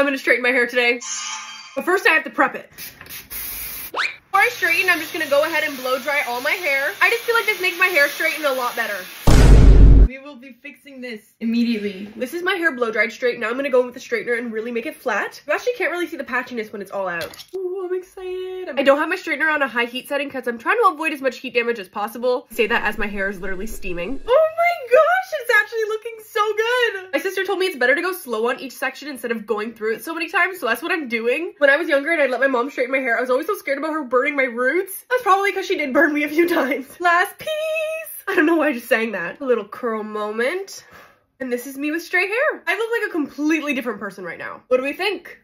I'm gonna straighten my hair today. But first I have to prep it. Before I straighten, I'm just gonna go ahead and blow dry all my hair. I just feel like this makes my hair straighten a lot better. We will be fixing this immediately. This is my hair blow dried straight. Now I'm gonna go in with the straightener and really make it flat. You actually can't really see the patchiness when it's all out. Ooh, I'm excited. I don't have my straightener on a high heat setting because I'm trying to avoid as much heat damage as possible. Say that as my hair is literally steaming. Oh my gosh, it's actually looking so good. My sister me it's better to go slow on each section instead of going through it so many times, so that's what I'm doing. When I was younger and I'd let my mom straighten my hair, I was always so scared about her burning my roots. That's probably because she did burn me a few times. Last piece. I don't know why I just sang that. A little curl moment. And this is me with straight hair. I look like a completely different person right now. What do we think?